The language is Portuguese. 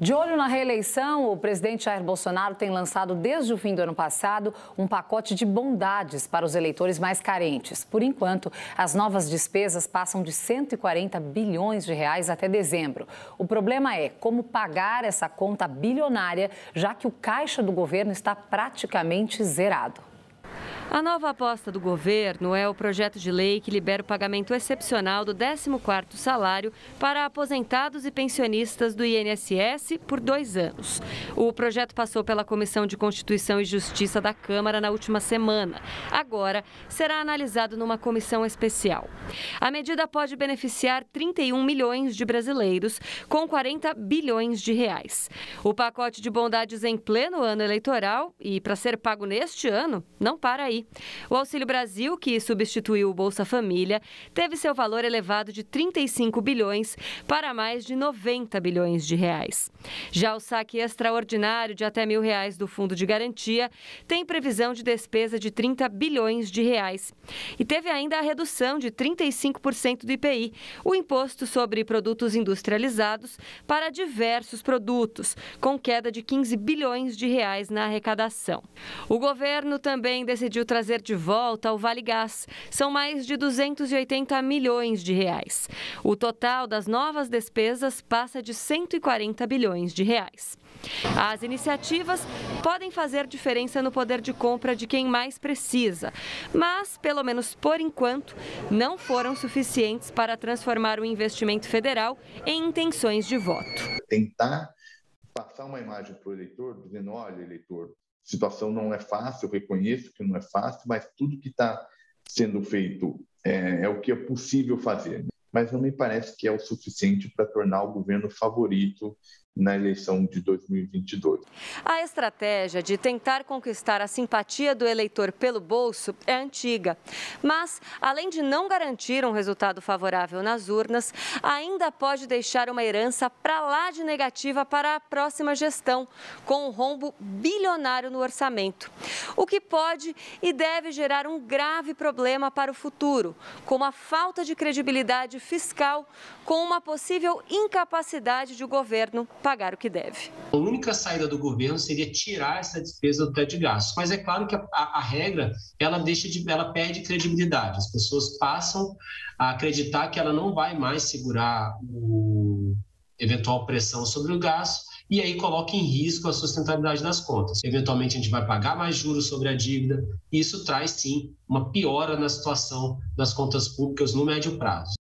De olho na reeleição, o presidente Jair Bolsonaro tem lançado desde o fim do ano passado um pacote de bondades para os eleitores mais carentes. Por enquanto, as novas despesas passam de 140 bilhões de reais até dezembro. O problema é como pagar essa conta bilionária, já que o caixa do governo está praticamente zerado. A nova aposta do governo é o projeto de lei que libera o pagamento excepcional do 14º salário para aposentados e pensionistas do INSS por dois anos. O projeto passou pela Comissão de Constituição e Justiça da Câmara na última semana. Agora, será analisado numa comissão especial. A medida pode beneficiar 31 milhões de brasileiros, com 40 bilhões de reais. O pacote de bondades em pleno ano eleitoral e para ser pago neste ano não para aí. O Auxílio Brasil, que substituiu o Bolsa Família, teve seu valor elevado de 35 bilhões para mais de 90 bilhões de reais. Já o saque extraordinário de até mil reais do Fundo de Garantia tem previsão de despesa de 30 bilhões de reais. E teve ainda a redução de 35% do IPI, o imposto sobre produtos industrializados, para diversos produtos, com queda de 15 bilhões de reais na arrecadação. O governo também decidiu trazer de volta o Vale Gás. São mais de 280 milhões de reais. O total das novas despesas passa de 140 bilhões de reais. As iniciativas podem fazer diferença no poder de compra de quem mais precisa, mas, pelo menos por enquanto, não foram suficientes para transformar o investimento federal em intenções de voto. Tentar passar uma imagem para o eleitor, dizendo: olha, eleitor, situação não é fácil, reconheço que não é fácil, mas tudo que está sendo feito é, é, o que é possível fazer. Mas não me parece que é o suficiente para tornar o governo favorito na eleição de 2022. A estratégia de tentar conquistar a simpatia do eleitor pelo bolso é antiga, mas além de não garantir um resultado favorável nas urnas, ainda pode deixar uma herança para lá de negativa para a próxima gestão, com um rombo bilionário no orçamento. O que pode e deve gerar um grave problema para o futuro, como a falta de credibilidade fiscal com uma possível incapacidade de governo pagar o que deve. A única saída do governo seria tirar essa despesa do teto de gastos, mas é claro que a, a, a regra ela deixa de, ela perde credibilidade. As pessoas passam a acreditar que ela não vai mais segurar o eventual pressão sobre o gasto e aí coloca em risco a sustentabilidade das contas. Eventualmente a gente vai pagar mais juros sobre a dívida, e isso traz sim uma piora na situação das contas públicas no médio prazo.